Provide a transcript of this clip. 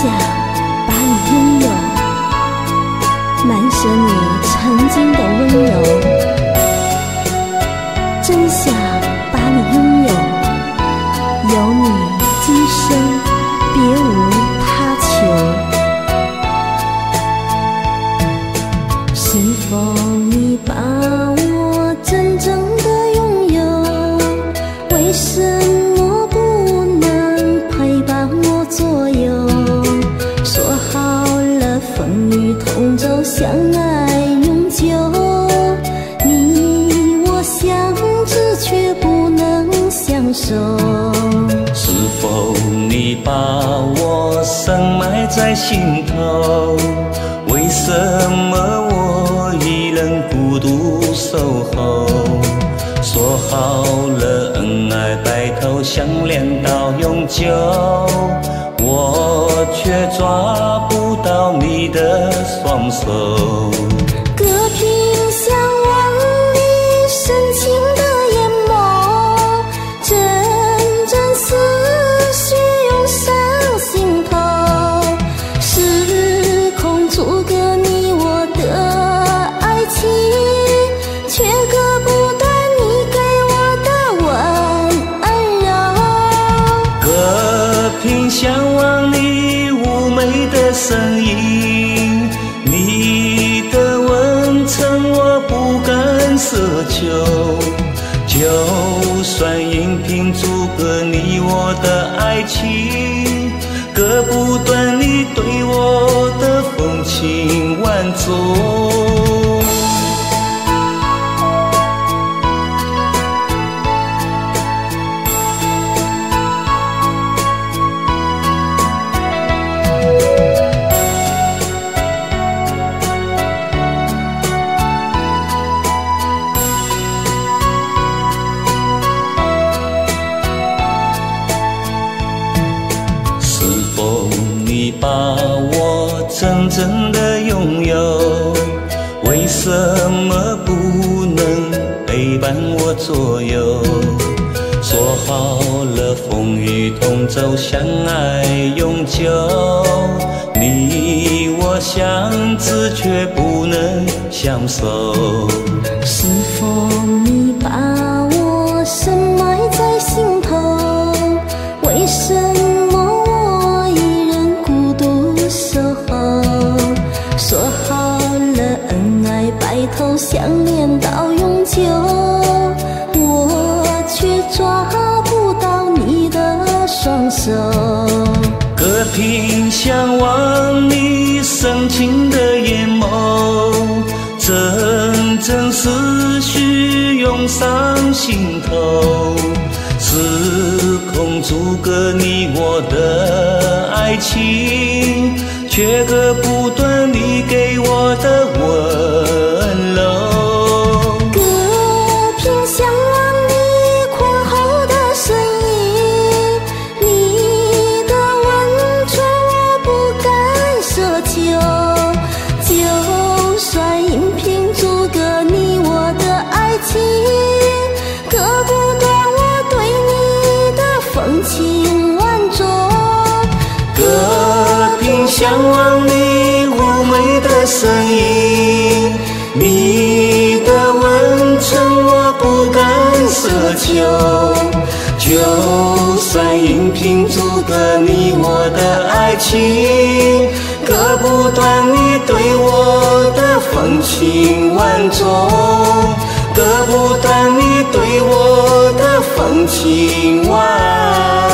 想把你拥有，难舍你曾经的温柔。真想把你拥有，有你今生别无他求。是否你把我真正的拥有？为什么？雨同舟，相爱永久，你我相知却不能相守。是否你把我深埋在心头？为什么我一人孤独守候？说好了恩爱白头，相恋到永久，我却抓不到你的双手。隔你我的爱情，割不断你对我的风情万种。把我真正的拥有？为什么不能陪伴我左右？说好了风雨同舟，相爱永久，你我相知却不能相守。是否你把头，相恋到永久，我却抓不到你的双手。隔屏相望，你深情的眼眸，阵阵思绪涌上心头。时空阻隔你我的爱情，却割不断你给我的吻柔。隔屏相望，你宽厚的身影，你的温存我不敢奢求。就算音屏阻隔你我的爱情，割不断我对你的风情万种。隔屏相望，你妩媚的身影，奢求。就算荧屏阻隔你我的爱情，割不断你对我的风情万种，割不断你对我的风情万。